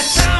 got time.